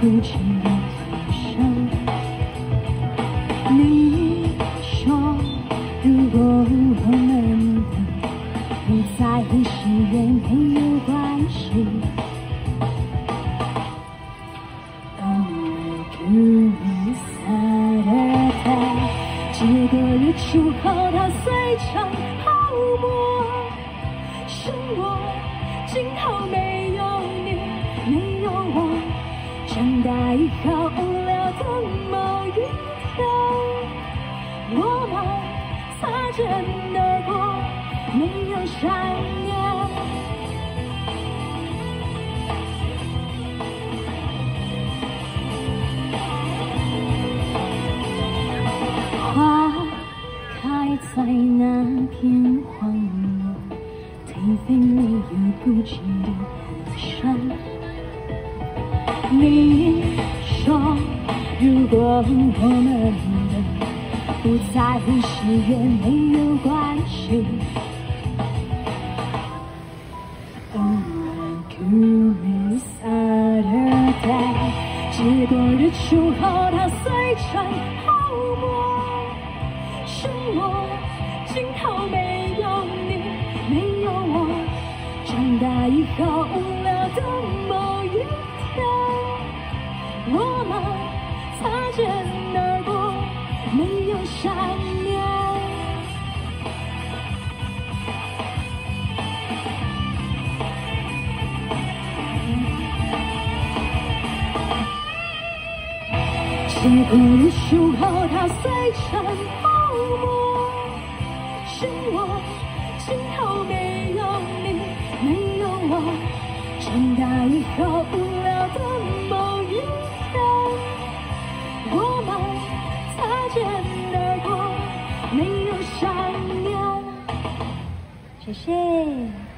孤寂的走向。你说，如果我们的不在一起也没有关系。结果日出后，它碎成泡沫。是我今后没长大以后无聊的某一天，我们擦肩而过，没有想念。花开在那片荒漠，颓废没有孤寂的山。你说，如果我们的不在一起也没有关系。Oh, curious other day，结果日出后它碎成泡沫。是我今后没有你，没有我。长大以后没有想念。结果日出后，它碎成泡沫。是我今后没有你，没有我。长大以后无聊的某一天，我们擦肩谢谢。